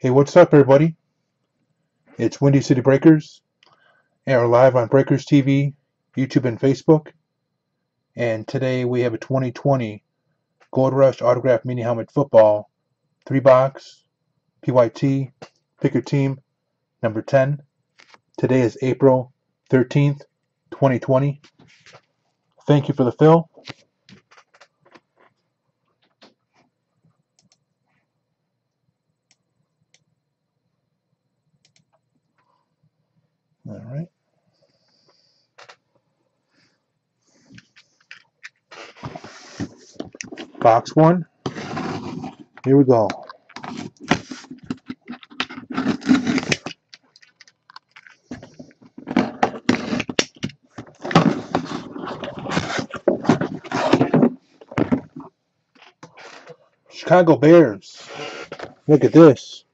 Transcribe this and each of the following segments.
Hey, what's up, everybody? It's Windy City Breakers, and we're live on Breakers TV, YouTube, and Facebook. And today we have a 2020 Gold Rush Autograph Mini Helmet Football, three box, PYT, pick your team, number 10. Today is April 13th, 2020. Thank you for the fill. All right. Box one. Here we go. Chicago Bears. Look at this.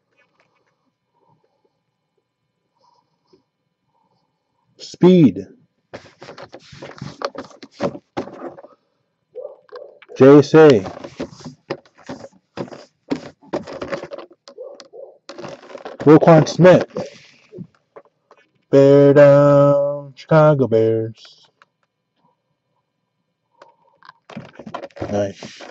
Speed. JSA. Roquan Smith. Bear down, Chicago Bears. Nice.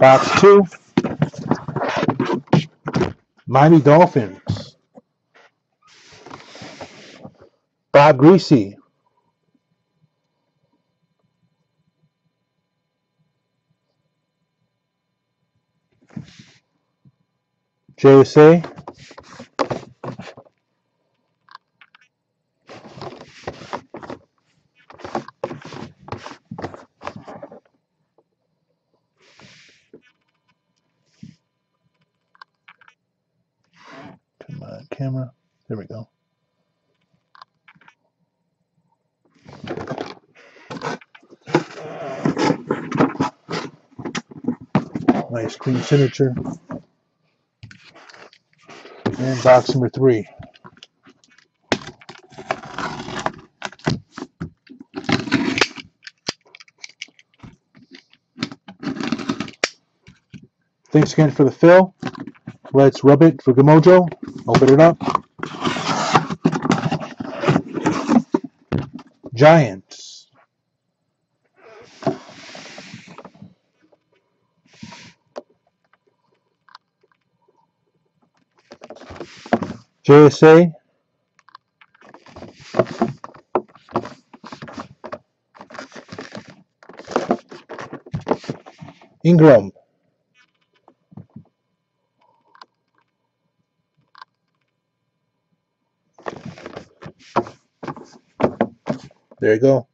Box two. Miami Dolphins. Bob Griese. JSA. Come on, camera. There we go. Nice clean signature. And box number three. Thanks again for the fill. Let's rub it for Gamojo. Open it up. Giants. JSA. Ingram. There you go.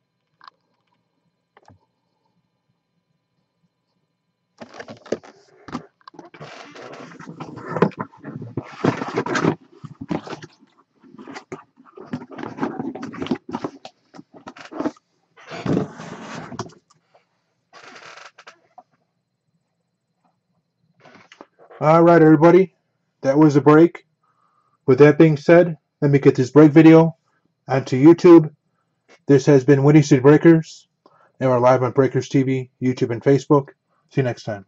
All right, everybody. That was a break. With that being said, let me get this break video onto YouTube. This has been Windy City Breakers, and we're live on Breakers TV, YouTube, and Facebook. See you next time.